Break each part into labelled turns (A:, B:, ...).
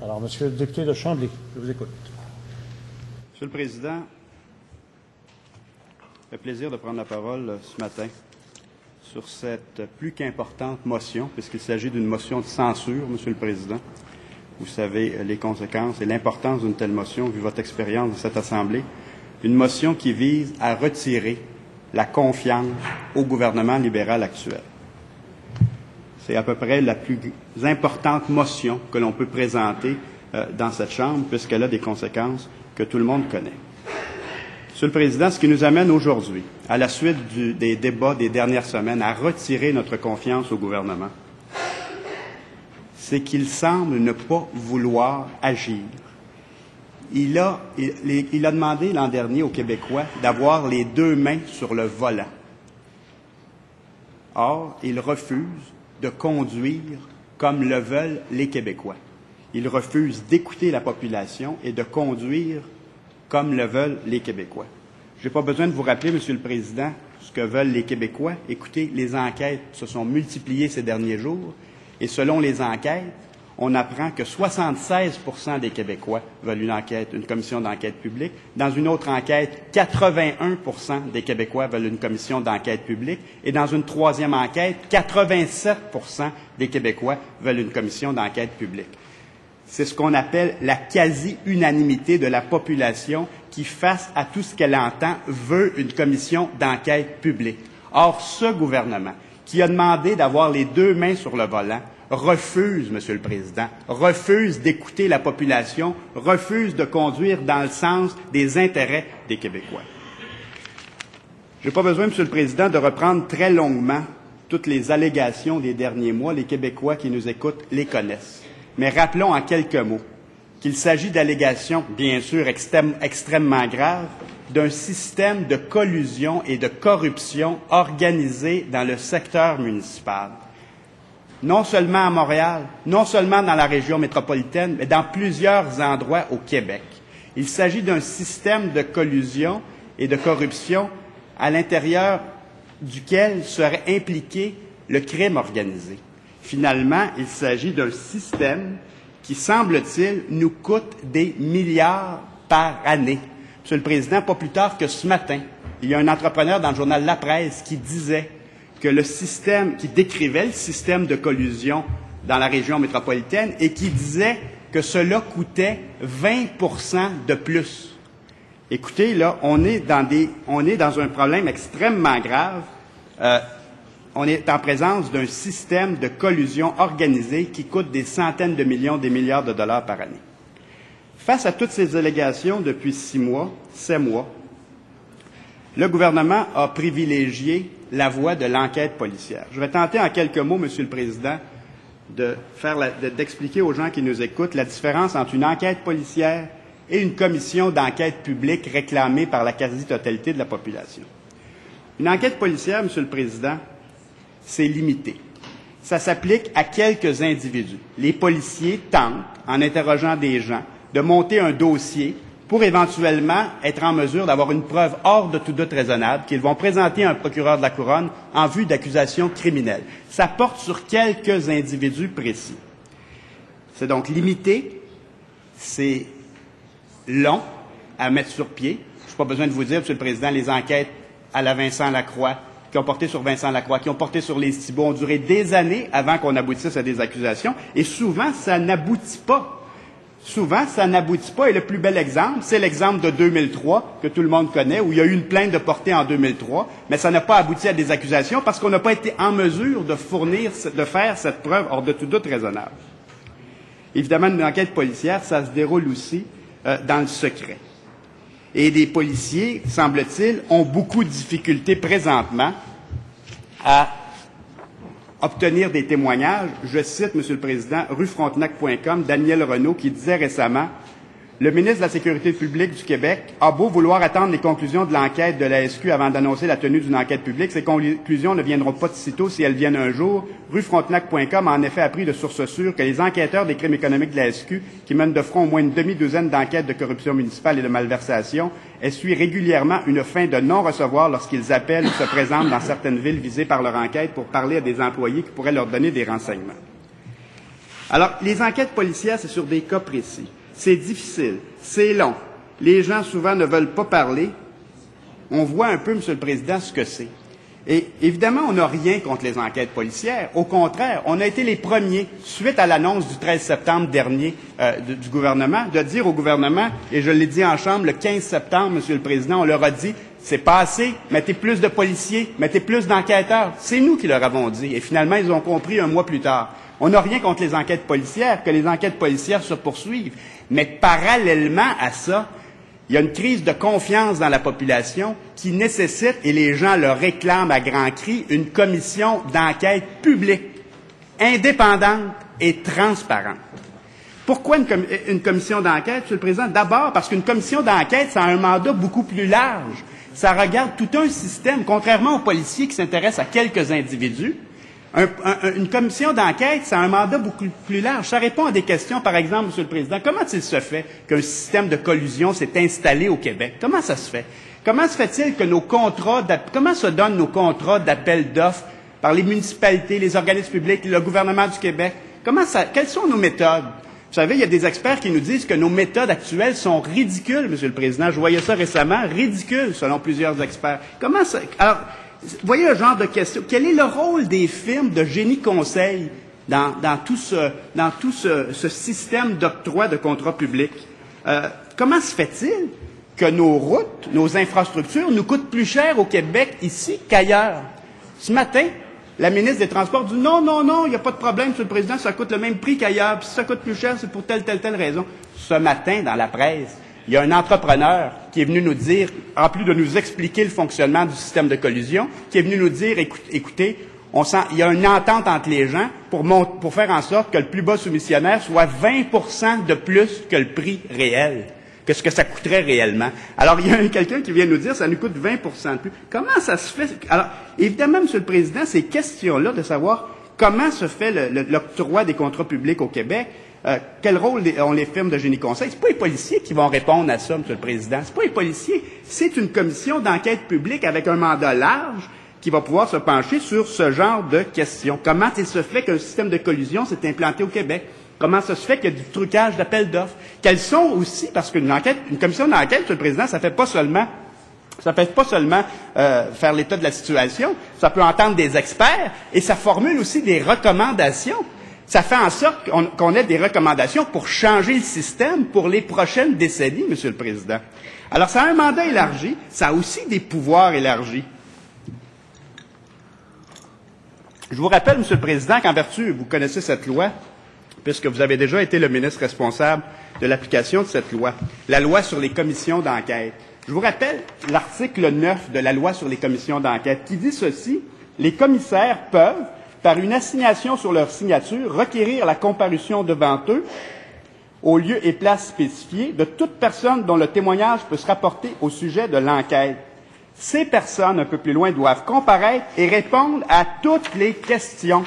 A: Alors, Monsieur le député de Chambly, je vous écoute.
B: Monsieur le Président, le plaisir de prendre la parole ce matin sur cette plus qu'importante motion, puisqu'il s'agit d'une motion de censure, Monsieur le Président. Vous savez les conséquences et l'importance d'une telle motion, vu votre expérience dans cette Assemblée. Une motion qui vise à retirer la confiance au gouvernement libéral actuel. C'est à peu près la plus importante motion que l'on peut présenter euh, dans cette Chambre, puisqu'elle a des conséquences que tout le monde connaît. Monsieur le Président, ce qui nous amène aujourd'hui, à la suite des débats des dernières semaines, à retirer notre confiance au gouvernement, c'est qu'il semble ne pas vouloir agir. Il a demandé l'an dernier aux Québécois d'avoir les deux mains sur le volant. Or, il refuse de conduire comme le veulent les Québécois. Il refuse d'écouter la population et de conduire comme le veulent les Québécois. Je n'ai pas besoin de vous rappeler, Monsieur le Président, ce que veulent les Québécois. Écoutez, les enquêtes se sont multipliées ces derniers jours et selon les enquêtes, on apprend que 76 des Québécois veulent une enquête, une commission d'enquête publique. Dans une autre enquête, 81 des Québécois veulent une commission d'enquête publique. Et dans une troisième enquête, 87 des Québécois veulent une commission d'enquête publique. C'est ce qu'on appelle la quasi-unanimité de la population qui, face à tout ce qu'elle entend, veut une commission d'enquête publique. Or, ce gouvernement, qui a demandé d'avoir les deux mains sur le volant, refuse, Monsieur le Président, refuse d'écouter la population, refuse de conduire dans le sens des intérêts des Québécois. Je n'ai pas besoin, Monsieur le Président, de reprendre très longuement toutes les allégations des derniers mois. Les Québécois qui nous écoutent les connaissent. Mais rappelons en quelques mots qu'il s'agit d'allégations, bien sûr, extrême, extrêmement graves, d'un système de collusion et de corruption organisé dans le secteur municipal non seulement à Montréal, non seulement dans la région métropolitaine, mais dans plusieurs endroits au Québec. Il s'agit d'un système de collusion et de corruption à l'intérieur duquel serait impliqué le crime organisé. Finalement, il s'agit d'un système qui, semble-t-il, nous coûte des milliards par année. Monsieur le Président, pas plus tard que ce matin, il y a un entrepreneur dans le journal La Presse qui disait que le système, qui décrivait le système de collusion dans la région métropolitaine et qui disait que cela coûtait 20% de plus. Écoutez, là, on est dans, un problème extrêmement grave. Euh, on est en présence d'un système de collusion organisée qui coûte des centaines de millions, des milliards de dollars par année. Face à toutes ces allégations depuis six mois, sept mois, le gouvernement a privilégié la voie de l'enquête policière. Je vais tenter en quelques mots, Monsieur le Président, d'expliquer aux gens qui nous écoutent la différence entre une enquête policière et une commission d'enquête publique réclamée par la quasi-totalité de la population. Une enquête policière, Monsieur le Président, c'est limité. Ça s'applique à quelques individus. Les policiers tentent, en interrogeant des gens, de monter un dossier pour éventuellement être en mesure d'avoir une preuve hors de tout doute raisonnable qu'ils vont présenter à un procureur de la Couronne en vue d'accusations criminelles. Ça porte sur quelques individus précis. C'est donc limité, c'est long à mettre sur pied. Je n'ai pas besoin de vous dire, Monsieur le Président, les enquêtes à la Vincent Lacroix, qui ont porté sur Vincent Lacroix, qui ont porté sur les Thibault, ont duré des années avant qu'on aboutisse à des accusations, et souvent, ça n'aboutit pas Souvent, ça n'aboutit pas. Et le plus bel exemple, c'est l'exemple de 2003, que tout le monde connaît, où il y a eu une plainte de portée en 2003, mais ça n'a pas abouti à des accusations parce qu'on n'a pas été en mesure de fournir, de faire cette preuve hors de tout doute raisonnable. Évidemment, une enquête policière, ça se déroule aussi euh, dans le secret. Et les policiers, semble-t-il, ont beaucoup de difficultés présentement à obtenir des témoignages. Je cite, Monsieur le Président, ruefrontenac.com, Daniel Renault, qui disait récemment le ministre de la Sécurité publique du Québec a beau vouloir attendre les conclusions de l'enquête de la SQ avant d'annoncer la tenue d'une enquête publique, ces conclusions ne viendront pas de sitôt si elles viennent un jour. Rue-Frontenac.com a en effet appris de sources sûres que les enquêteurs des crimes économiques de la SQ, qui mènent de front au moins une demi-douzaine d'enquêtes de corruption municipale et de malversation, essuient régulièrement une fin de non-recevoir lorsqu'ils appellent ou se présentent dans certaines villes visées par leur enquête pour parler à des employés qui pourraient leur donner des renseignements. Alors, les enquêtes policières, c'est sur des cas précis. C'est difficile, c'est long. Les gens, souvent, ne veulent pas parler. On voit un peu, Monsieur le Président, ce que c'est. Et évidemment, on n'a rien contre les enquêtes policières. Au contraire, on a été les premiers, suite à l'annonce du 13 septembre dernier euh, du, gouvernement, de dire au gouvernement, et je l'ai dit en chambre le 15 septembre, Monsieur le Président, on leur a dit, c'est pas assez, mettez plus de policiers, mettez plus d'enquêteurs. C'est nous qui leur avons dit. Et finalement, ils ont compris un mois plus tard. On n'a rien contre les enquêtes policières, que les enquêtes policières se poursuivent. Mais parallèlement à ça, il y a une crise de confiance dans la population qui nécessite, et les gens le réclament à grands cris, une commission d'enquête publique, indépendante et transparente. Pourquoi une, com une commission d'enquête, Monsieur le Président? D'abord parce qu'une commission d'enquête, ça a un mandat beaucoup plus large. Ça regarde tout un système, contrairement aux policiers qui s'intéressent à quelques individus. Un, un, une commission d'enquête, ça a un mandat beaucoup plus large. Ça répond à des questions, par exemple, Monsieur le Président, comment il se fait qu'un système de collusion s'est installé au Québec? Comment ça se fait? Comment se fait-il que nos contrats, comment se donnent nos contrats d'appel d'offres par les municipalités, les organismes publics, le gouvernement du Québec? Comment ça, quelles sont nos méthodes? Vous savez, il y a des experts qui nous disent que nos méthodes actuelles sont ridicules, Monsieur le Président. Je voyais ça récemment, ridicules, selon plusieurs experts. Comment ça? Alors, voyez le genre de question. Quel est le rôle des firmes de génie conseil dans, tout ce système d'octroi de contrats publics? Euh, comment se fait-il que nos routes, nos infrastructures nous coûtent plus cher au Québec ici qu'ailleurs? Ce matin, la ministre des Transports dit non, non, non, il n'y a pas de problème, Monsieur le Président, ça coûte le même prix qu'ailleurs, puis si ça coûte plus cher, c'est pour telle, telle, telle raison. Ce matin, dans la presse, il y a un entrepreneur qui est venu nous dire, en plus de nous expliquer le fonctionnement du système de collusion, qui est venu nous dire, écoutez, on il y a une entente entre les gens pour, pour faire en sorte que le plus bas soumissionnaire soit 20% de plus que le prix réel que ce que ça coûterait réellement. Alors, il y a quelqu'un qui vient nous dire ça nous coûte 20% de plus. Comment ça se fait? Alors, évidemment, Monsieur le Président, ces questions-là de savoir comment se fait l'octroi des contrats publics au Québec, euh, quel rôle ont les firmes de génie conseil? Ce pas les policiers qui vont répondre à ça, Monsieur le Président. Ce pas les policiers. C'est une commission d'enquête publique avec un mandat large qui va pouvoir se pencher sur ce genre de questions. Comment il se fait qu'un système de collusion s'est implanté au Québec? Comment ça se fait qu'il y a du trucage d'appels d'offres? Quelles sont aussi, parce qu'une une commission d'enquête, Monsieur le Président, ça fait pas seulement ça fait pas seulement euh, faire l'état de la situation, ça peut entendre des experts et ça formule aussi des recommandations. Ça fait en sorte qu'on qu ait des recommandations pour changer le système pour les prochaines décennies, Monsieur le Président. Alors, ça a un mandat élargi, ça a aussi des pouvoirs élargis. Je vous rappelle, Monsieur le Président, qu'en vertu, vous connaissez cette loi, puisque vous avez déjà été le ministre responsable de l'application de cette loi, la loi sur les commissions d'enquête. Je vous rappelle l'article 9 de la loi sur les commissions d'enquête qui dit ceci Les commissaires peuvent, par une assignation sur leur signature, requérir la comparution devant eux, au lieu et place spécifiés, de toute personne dont le témoignage peut se rapporter au sujet de l'enquête. Ces personnes, un peu plus loin, doivent comparaître et répondre à toutes les questions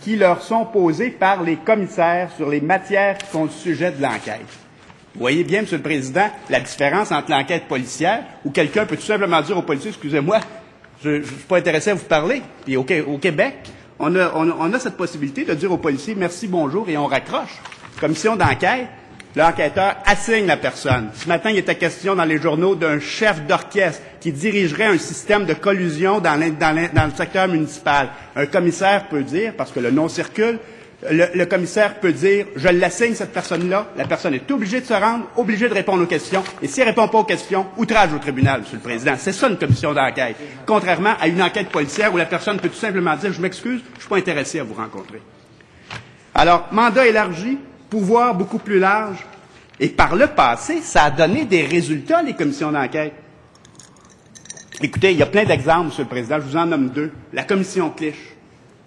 B: qui leur sont posées par les commissaires sur les matières qui sont le sujet de l'enquête. Vous voyez bien, Monsieur le Président, la différence entre l'enquête policière, où quelqu'un peut tout simplement dire aux policiers, excusez-moi, je ne suis pas intéressé à vous parler. Puis au, au Québec, on a, cette possibilité de dire aux policiers merci, bonjour, et on raccroche. Commission d'enquête, l'enquêteur assigne la personne. Ce matin, il était question dans les journaux d'un chef d'orchestre qui dirigerait un système de collusion dans, dans, dans, le secteur municipal. Un commissaire peut dire, parce que le nom circule, le, commissaire peut dire je l'assigne cette personne-là, la personne est obligée de se rendre, obligée de répondre aux questions, et si elle ne répond pas aux questions, outrage au tribunal, Monsieur le Président. C'est ça une commission d'enquête. Contrairement à une enquête policière où la personne peut tout simplement dire je m'excuse, je ne suis pas intéressé à vous rencontrer. Alors, mandat élargi, pouvoir beaucoup plus large. Et par le passé, ça a donné des résultats, les commissions d'enquête. Écoutez, il y a plein d'exemples, Monsieur le Président, je vous en nomme deux. La commission Clich,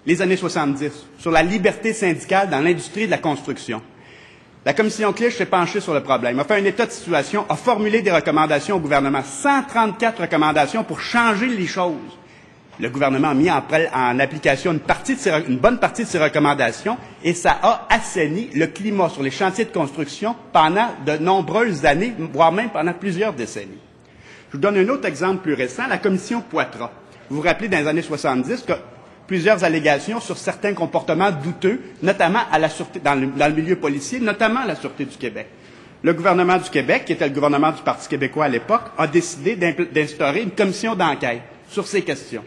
B: les années 70, sur la liberté syndicale dans l'industrie de la construction. La commission Clich s'est penchée sur le problème, a fait un état de situation, a formulé des recommandations au gouvernement, 134 recommandations pour changer les choses. Le gouvernement a mis en, application une bonne partie de ces recommandations et ça a assaini le climat sur les chantiers de construction pendant de nombreuses années, voire même pendant plusieurs décennies. Je vous donne un autre exemple plus récent, la commission Poitras. Vous vous rappelez dans les années 70 que plusieurs allégations sur certains comportements douteux, notamment à la sûreté, dans, le, dans le milieu policier, notamment à la Sûreté du Québec. Le gouvernement du Québec, qui était le gouvernement du Parti québécois à l'époque, a décidé d'instaurer une commission d'enquête sur ces questions,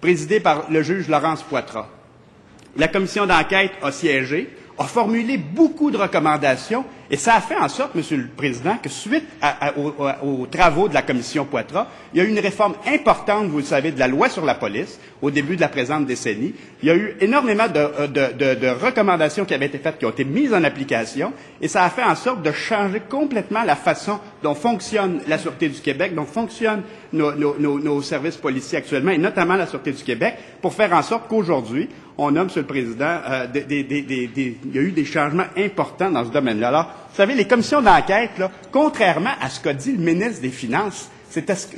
B: présidée par le juge Laurence Poitras. La commission d'enquête a siégé, a formulé beaucoup de recommandations et ça a fait en sorte, Monsieur le Président, que suite aux, aux, travaux de la commission Poitras, il y a eu une réforme importante, vous le savez, de la loi sur la police au début de la présente décennie. Il y a eu énormément de, de recommandations qui avaient été faites, qui ont été mises en application, et ça a fait en sorte de changer complètement la façon dont fonctionne la Sûreté du Québec, dont fonctionnent nos services policiers actuellement, et notamment la Sûreté du Québec, pour faire en sorte qu'aujourd'hui, on a, Monsieur le Président, euh, il y a eu des changements importants dans ce domaine-là. Alors, vous savez, les commissions d'enquête, contrairement à ce qu'a dit le ministre des Finances,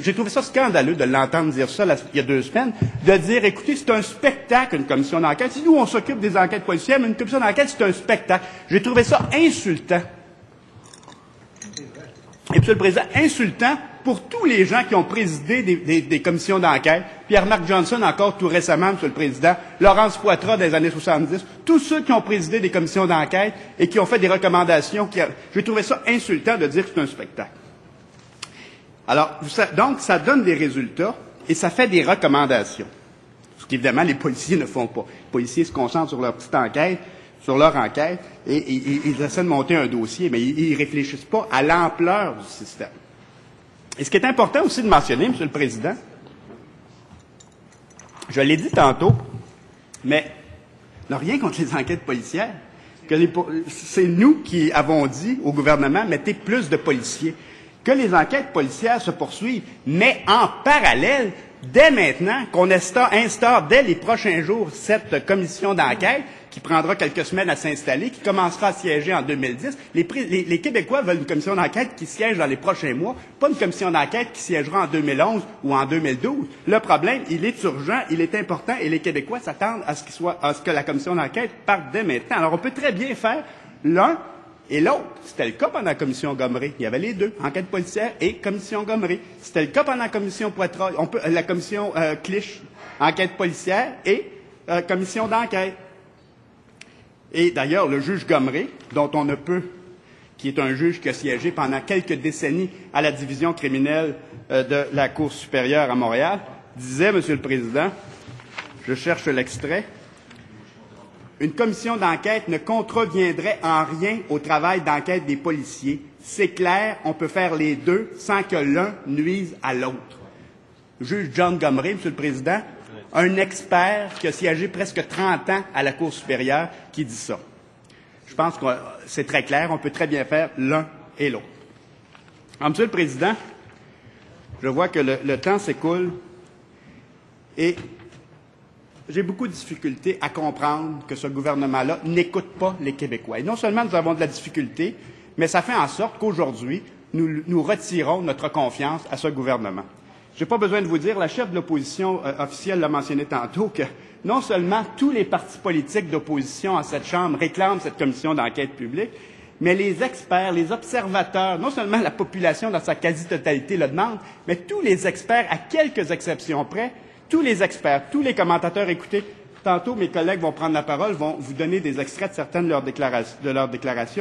B: j'ai trouvé ça scandaleux de l'entendre dire ça il y a deux semaines, de dire, écoutez, c'est un spectacle, une commission d'enquête. Si nous, on s'occupe des enquêtes policières, mais une commission d'enquête, c'est un spectacle. J'ai trouvé ça insultant. Et Monsieur le Président, insultant pour tous les gens qui ont présidé des, commissions d'enquête, Pierre-Marc Johnson encore tout récemment, Monsieur le Président, Laurence Poitras des années 70, tous ceux qui ont présidé des commissions d'enquête et qui ont fait des recommandations, j'ai trouvé ça insultant de dire que c'est un spectacle. Alors, donc, ça donne des résultats et ça fait des recommandations. Ce qu'évidemment, les policiers ne font pas. Les policiers se concentrent sur leur petite enquête, sur leur enquête, et ils essaient de monter un dossier, mais ils ne réfléchissent pas à l'ampleur du système. Et ce qui est important aussi de mentionner, Monsieur le Président, je l'ai dit tantôt, mais n'a rien contre les enquêtes policières. C'est nous qui avons dit au gouvernement mettez plus de policiers. Que les enquêtes policières se poursuivent, mais en parallèle, dès maintenant, qu'on instaure dès les prochains jours cette commission d'enquête qui prendra quelques semaines à s'installer, qui commencera à siéger en 2010. Les, les, les Québécois veulent une commission d'enquête qui siège dans les prochains mois, pas une commission d'enquête qui siégera en 2011 ou en 2012. Le problème, il est urgent, il est important, et les Québécois s'attendent à ce, soit, à ce que la commission d'enquête parte dès maintenant. Alors, on peut très bien faire l'un et l'autre. C'était le cas pendant la commission Gomery. Il y avait les deux, enquête policière et commission Gomery. C'était le cas pendant la commission Poitras, on peut, la commission euh, Clich, enquête policière et euh, commission d'enquête. Et d'ailleurs, le juge Gomery, dont on ne peut, qui est un juge qui a siégé pendant quelques décennies à la division criminelle euh, de la Cour supérieure à Montréal, disait, Monsieur le Président, je cherche l'extrait, une commission d'enquête ne contreviendrait en rien au travail d'enquête des policiers. C'est clair, on peut faire les deux sans que l'un nuise à l'autre. Juge John Gomery, Monsieur le Président, un expert qui a siégé presque 30 ans à la Cour supérieure qui dit ça. Je pense que c'est très clair, on peut très bien faire l'un et l'autre. Monsieur le Président, je vois que le, temps s'écoule et j'ai beaucoup de difficultés à comprendre que ce gouvernement-là n'écoute pas les Québécois. Et non seulement nous avons de la difficulté, mais ça fait en sorte qu'aujourd'hui, nous, nous retirons notre confiance à ce gouvernement. Je n'ai pas besoin de vous dire, la chef de l'opposition euh, officielle l'a mentionné tantôt, que non seulement tous les partis politiques d'opposition à cette Chambre réclament cette commission d'enquête publique, mais les experts, les observateurs, non seulement la population dans sa quasi-totalité le demande, mais tous les experts, à quelques exceptions près, tous les experts, tous les commentateurs, écoutez, tantôt mes collègues vont prendre la parole, vont vous donner des extraits de certaines de leurs déclarations, de leurs,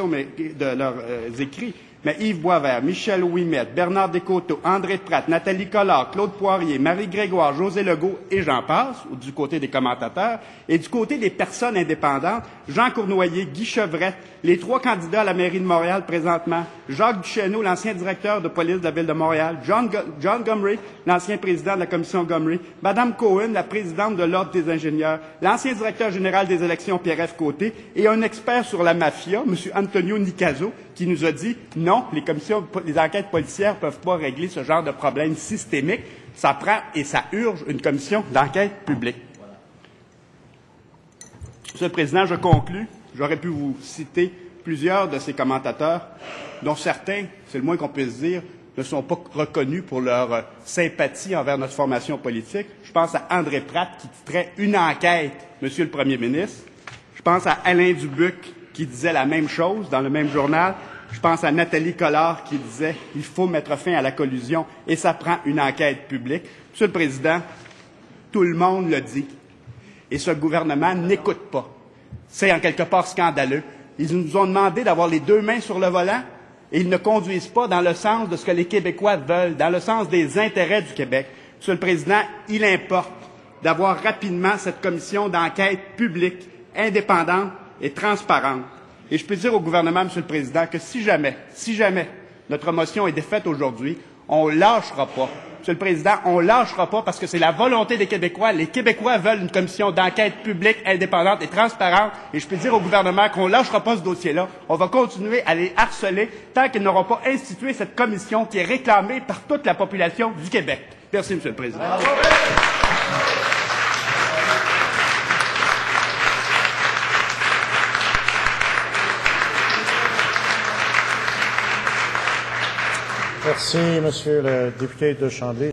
B: mais, de leurs euh, écrits. Mais Yves Boisvert, Michel Ouimet, Bernard Descoteaux, André Pratt, Nathalie Collard, Claude Poirier, Marie Grégoire, José Legault et j'en passe, du côté des commentateurs, et du côté des personnes indépendantes, Jean Cournoyer, Guy Chevrette, les trois candidats à la mairie de Montréal présentement, Jacques Duchesneau, l'ancien directeur de police de la ville de Montréal, John, John Gomery, l'ancien président de la commission Gomery, Madame Cohen, la présidente de l'Ordre des ingénieurs, l'ancien directeur général des élections Pierre-F. Côté, et un expert sur la mafia, M. Antonio Nicaso, qui nous a dit non, les enquêtes policières ne peuvent pas régler ce genre de problème systémique. Ça prend et ça urge une commission d'enquête publique. Monsieur le Président, je conclus. J'aurais pu vous citer plusieurs de ces commentateurs, dont certains, c'est le moins qu'on puisse dire, ne sont pas reconnus pour leur sympathie envers notre formation politique. Je pense à André Pratt qui titrait Une enquête, Monsieur le Premier ministre. Je pense à Alain Dubuc qui disait la même chose dans le même journal. Je pense à Nathalie Collard qui disait il faut mettre fin à la collusion et ça prend une enquête publique. Monsieur le Président, tout le monde le dit. et ce gouvernement n'écoute pas. C'est en quelque part scandaleux. Ils nous ont demandé d'avoir les deux mains sur le volant et ils ne conduisent pas dans le sens de ce que les Québécois veulent, dans le sens des intérêts du Québec. Monsieur le Président, il importe d'avoir rapidement cette commission d'enquête publique, indépendante et transparente. Et je peux dire au gouvernement, Monsieur le Président, que si jamais, si jamais notre motion est défaite aujourd'hui, on lâchera pas. Monsieur le Président, on lâchera pas parce que c'est la volonté des Québécois. Les Québécois veulent une commission d'enquête publique, indépendante et transparente. Et je peux dire au gouvernement qu'on lâchera pas ce dossier-là. On va continuer à les harceler tant qu'ils n'auront pas institué cette commission qui est réclamée par toute la population du Québec. Merci, Monsieur le Président.
A: Merci, Monsieur le député de Chambly.